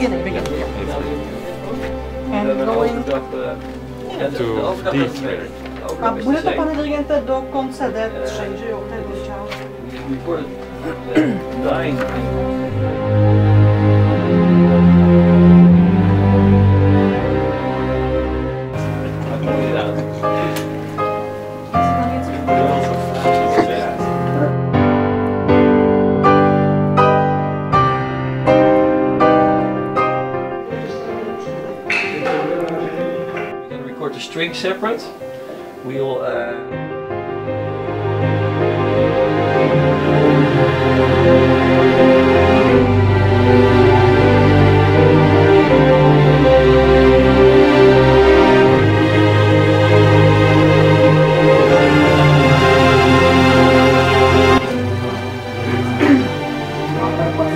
beginning, beginning. Yeah. And going to D3. A bude to, pane dirigente, do konce D3, že jo, té. the string separate. We'll uh,